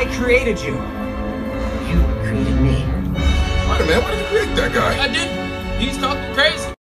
I created you. You created me. Spider-Man, why did you create that guy? I did. He's talking crazy.